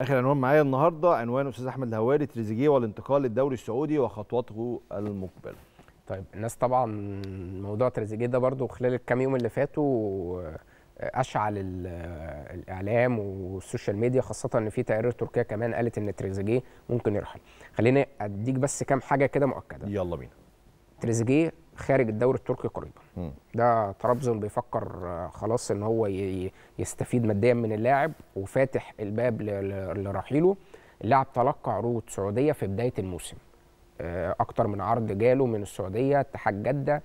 آخر عنوان معايا النهارده عنوان أستاذ أحمد الهواري تريزيجيه والانتقال للدوري السعودي وخطوته المقبلة. طيب الناس طبعا موضوع تريزيجيه ده برضو خلال الكام يوم اللي فاتوا اشعل ال- الإعلام وال social media خاصة إن في تقارير تركيه كمان قالت إن تريزيجيه ممكن يرحل. خليني أديك بس كام حاجة كده مؤكدة. يلا بينا. تريزيجيه خارج الدوري التركي قريبا. ده طرابزون بيفكر آه، خلاص إن هو يستفيد ماديا من اللاعب وفاتح الباب لرحيله. اللاعب تلقى عروض سعودية في بداية الموسم. آه، أكتر من عرض جاله من السعودية اتحاد جدة.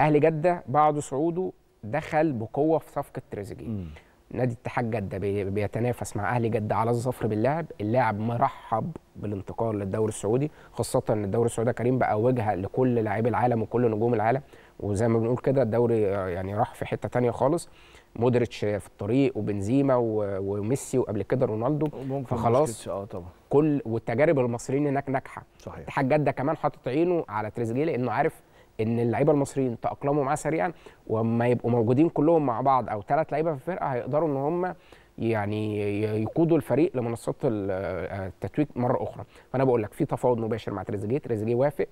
أهلي جدة بعد صعوده دخل بقوة في صفقة تريزيجيه. نادي اتحاد جدة بي- بيتنافس مع أهلي جدة على الظفر باللاعب. اللاعب مرحب بالانتقال للدوري السعودي خاصة إن الدوري السعودي كريم بقى وجهة لكل لاعبي العالم وكل نجوم العالم. وزي ما بنقول كده الدوري يعني راح في حتة تانية خالص. مودريتش في الطريق وبنزيما وميسي وقبل كده رونالدو. فخلاص آه طبعا. كل والتجارب المصريين هناك ناجحة. صحيح. اتحاد جدة كمان حاطط عينه على تريزيجيه لأنه عارف إن اللعيبة المصريين تأقلموا معاه سريعا واما يبقوا موجودين كلهم مع بعض أو ثلاث لعيبة في الفرقة هيقدروا إن هم يعني يقودوا الفريق لمنصات ال- آه، التتويج مرة أخرى. فأنا بقول لك في تفاوض مباشر مع تريزيجيه. تريزيجيه وافق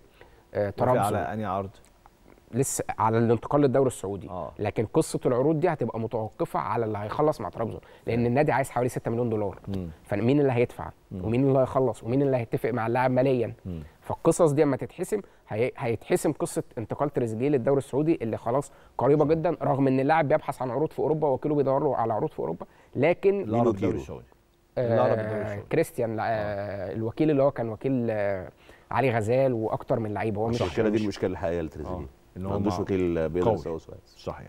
آه، طرابزون على أنهي عرض؟ لسه على الانتقال للدوري السعودي. آه. لكن قصة العروض دي هتبقى متوقفة على اللي هيخلص مع طرابزون لأن النادي عايز حوالي 6 مليون دولار. مم. فمين اللي هيدفع؟ مم. ومين اللي هيخلص؟ ومين اللي هيتفق مع اللاعب ماليا؟ مم. فالقصص دي أما تتحسم هي... هيتحسم قصة انتقال تريزيجيه للدوري السعودي اللي خلاص قريبة جدا رغم إن اللاعب بيبحث عن عروض في أوروبا وكيله بيدور له على عروض في أوروبا لكن العرب الدوري. السعودي. آه السعودي. كريستيان آه الوكيل اللي هو كان وكيل آه علي غزال وأكتر من لعيب هو مش عشان كده دي مش- المشكلة الحقيقية لتريزيجيه. إن ما هو عندوش مع- وكيل بيقدر كويس صحيح.